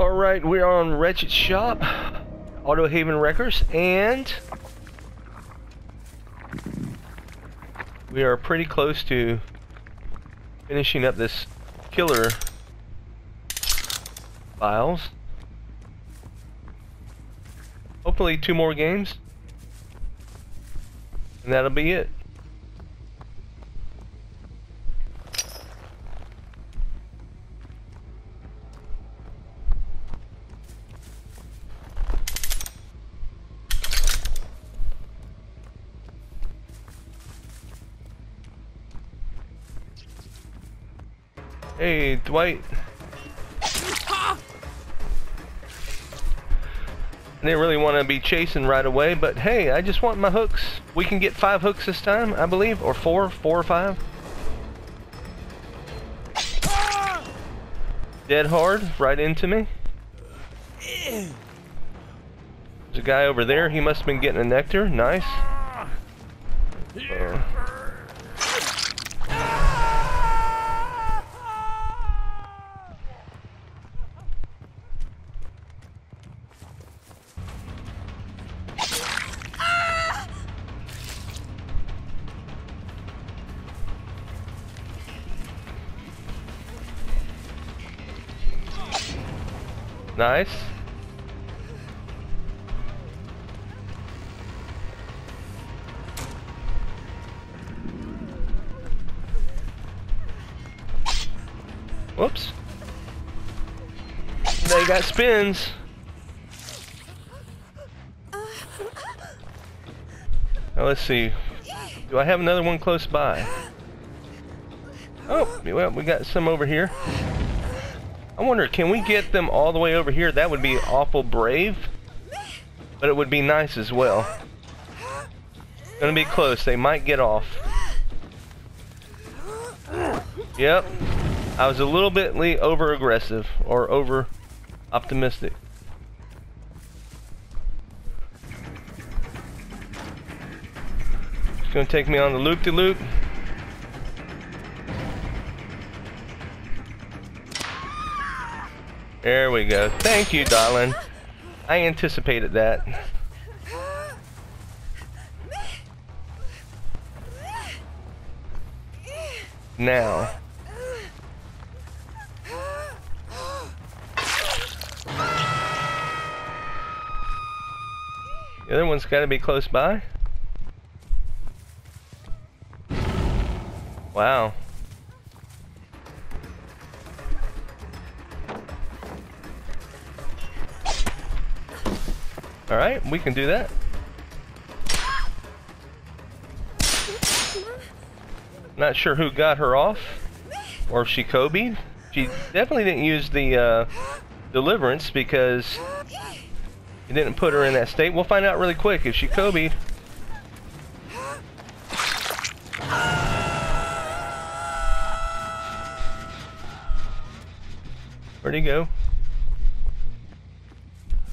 Alright, we're on Wretched Shop, Auto Haven Wreckers, and we are pretty close to finishing up this killer vials. Hopefully two more games. And that'll be it. Hey, Dwight. I didn't really want to be chasing right away, but hey, I just want my hooks. We can get five hooks this time, I believe, or four, four or five. Dead hard, right into me. There's a guy over there, he must have been getting a nectar, nice. Uh, Nice. Whoops. They got spins. Now let's see. Do I have another one close by? Oh, well, we got some over here. I wonder, can we get them all the way over here? That would be awful brave. But it would be nice as well. Gonna be close. They might get off. Yep. I was a little bit over aggressive or over optimistic. It's gonna take me on the loop-de-loop. -loop. There we go. Thank you, darling. I anticipated that. Now. The other one's got to be close by. Wow. Alright, we can do that. Not sure who got her off, or if she Kobe'd. She definitely didn't use the uh, deliverance because it didn't put her in that state. We'll find out really quick if she Kobe'd. Where'd he go?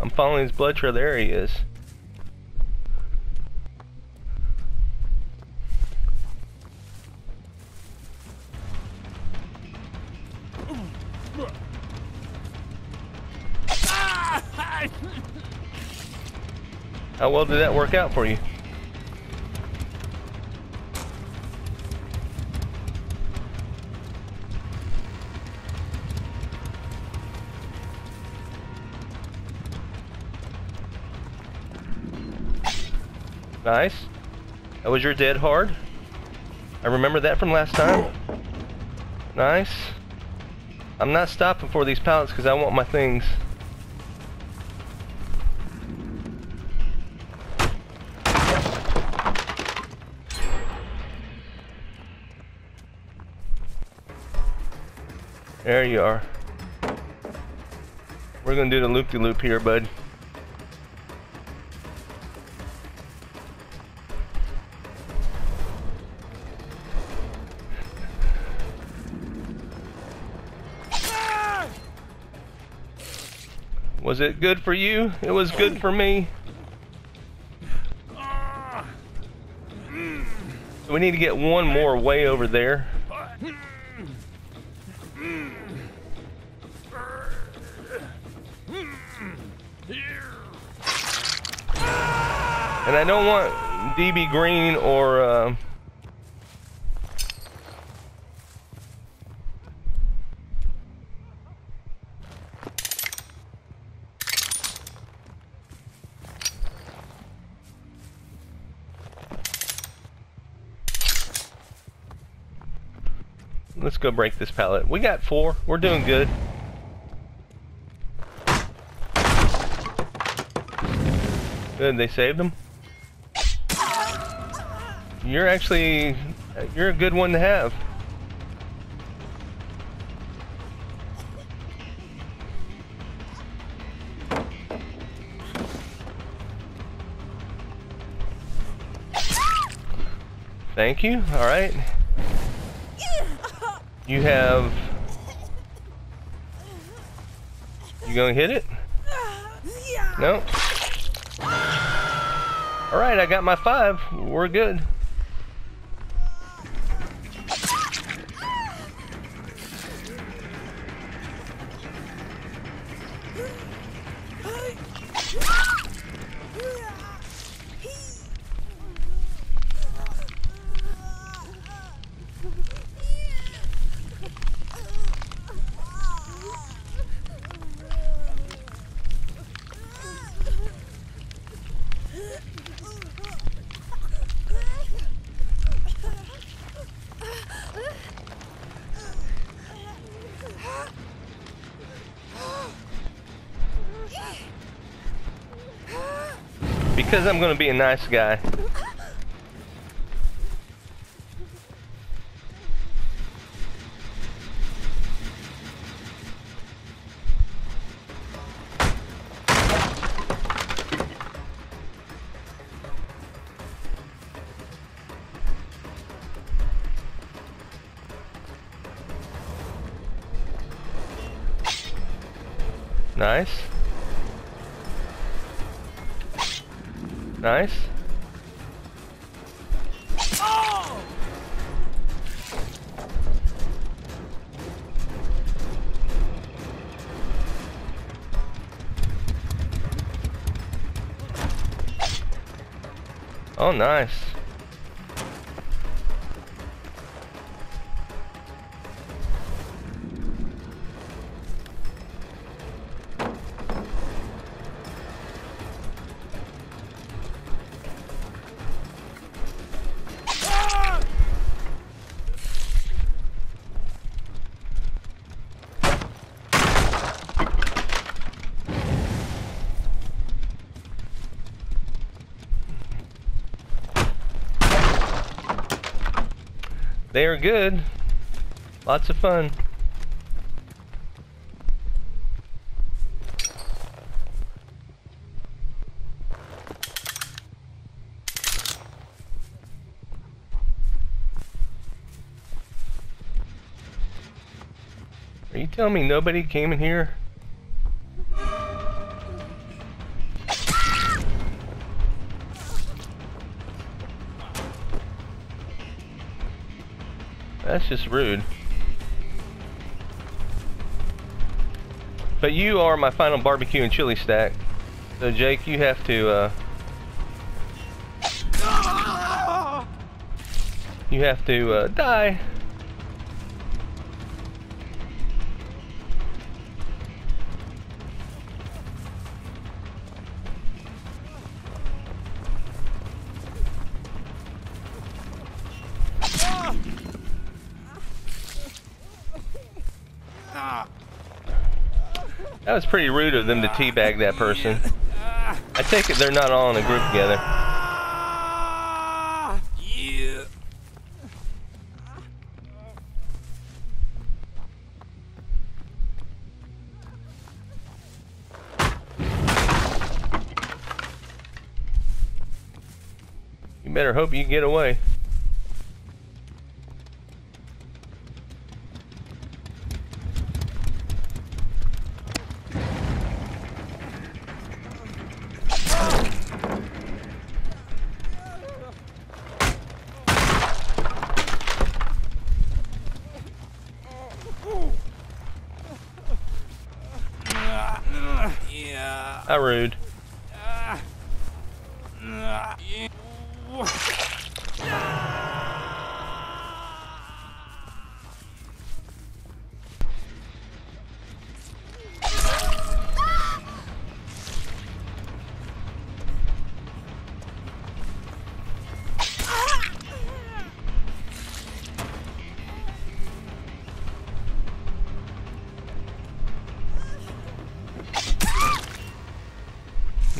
I'm following his blood trail. There he is. How well did that work out for you? Nice. That was your dead hard. I remember that from last time. Nice. I'm not stopping for these pallets because I want my things. There you are. We're gonna do the loop-de-loop -loop here, bud. Was it good for you? It was good for me. We need to get one more way over there. And I don't want DB Green or uh, go break this pallet. We got four. We're doing good. Good, they saved them. You're actually, you're a good one to have. Thank you. All right. You have... You gonna hit it? No? Alright, I got my five. We're good. Because I'm gonna be a nice guy. Nice. Nice. Oh, nice. They are good. Lots of fun. Are you telling me nobody came in here? Just rude. But you are my final barbecue and chili stack. So Jake, you have to, uh... You have to, uh, die. That was pretty rude of them to teabag that person. I take it they're not all in a group together. You better hope you get away.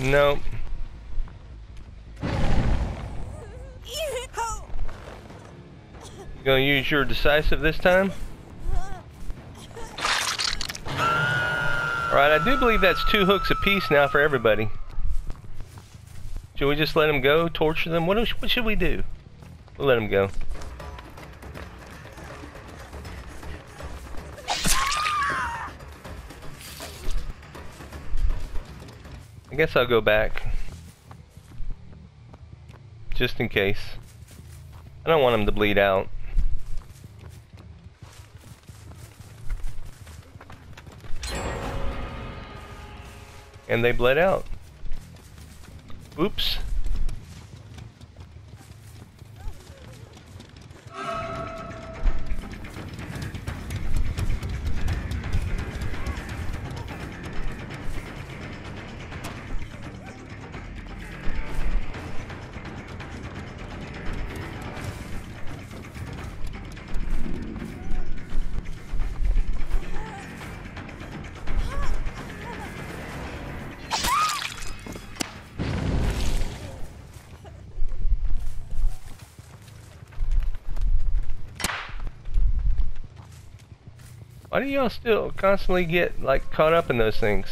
Nope. You gonna use your decisive this time? Alright, I do believe that's two hooks apiece now for everybody. Should we just let them go? Torture them? What, what should we do? We'll let them go. I guess I'll go back. Just in case. I don't want them to bleed out. And they bled out. Oops. Why do y'all still constantly get like caught up in those things?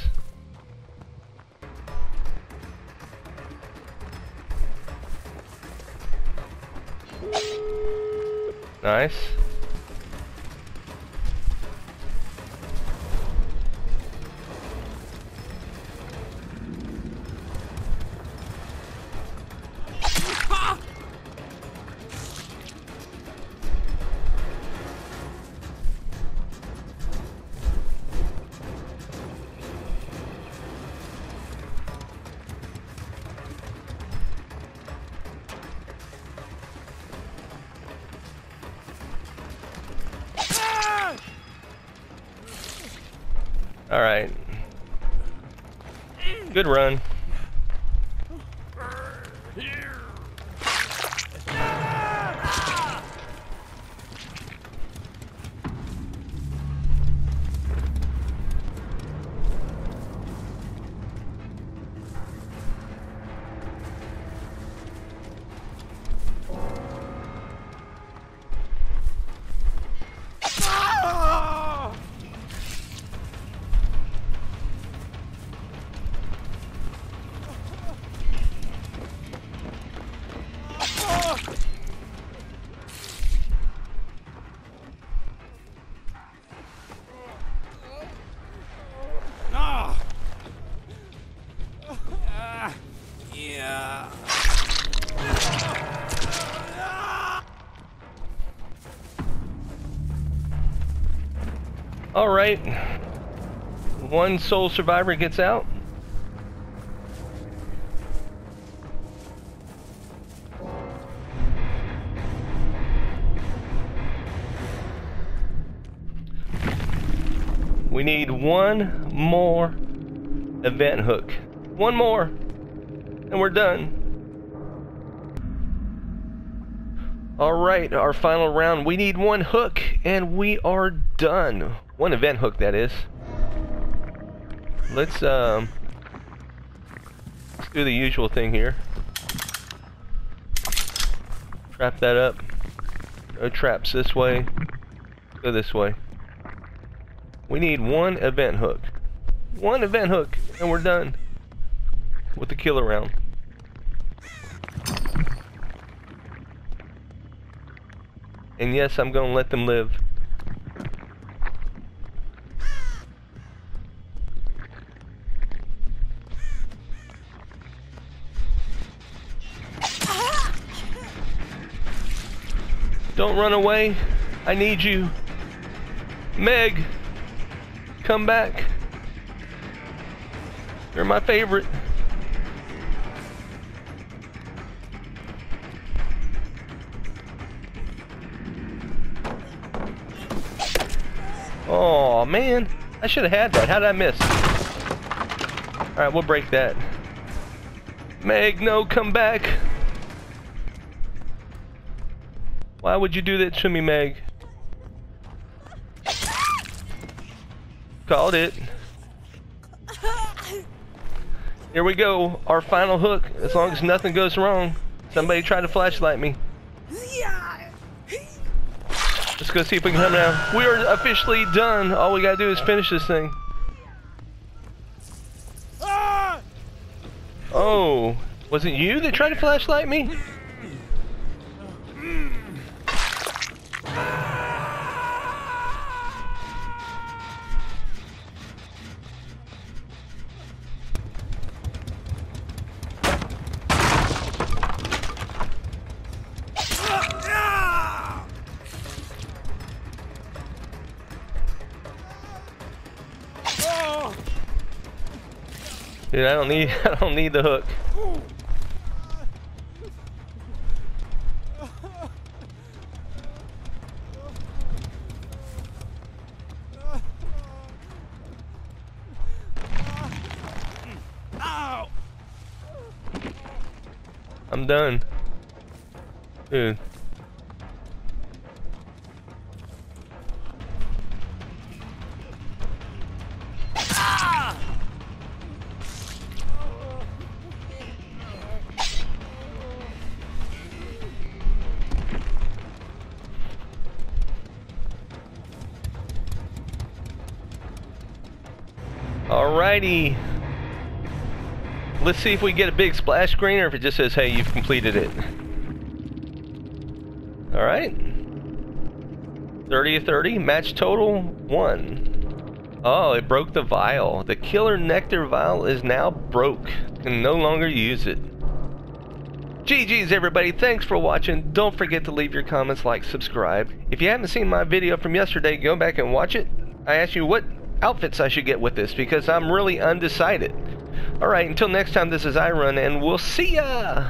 Nice. Alright. Good run. Alright. One sole survivor gets out. We need one more event hook. One more. And we're done. Alright, our final round. We need one hook, and we are done. One event hook, that is. Let's, um... Let's do the usual thing here. Trap that up. No traps this way. Go this way. We need one event hook. One event hook, and we're done. With the killer round. And yes, I'm gonna let them live. Run away. I need you. Meg, come back. You're my favorite. Oh man, I should have had that. How did I miss? Alright, we'll break that. Meg, no, come back. Why would you do that to me, Meg? Called it. Here we go. Our final hook. As long as nothing goes wrong. Somebody tried to flashlight me. Let's go see if we can come down. We are officially done. All we gotta do is finish this thing. Ah! Oh, was it you that tried to flashlight me? Dude, I don't need I don't need the hook. I'm done. Dude. Alrighty. Let's see if we get a big splash screen or if it just says, hey, you've completed it. Alright. 30 of 30. Match total 1. Oh, it broke the vial. The killer nectar vial is now broke. Can no longer use it. GG's everybody, thanks for watching. Don't forget to leave your comments, like, subscribe. If you haven't seen my video from yesterday, go back and watch it. I asked you what outfits I should get with this because I'm really undecided. Alright, until next time, this is iRun, and we'll see ya!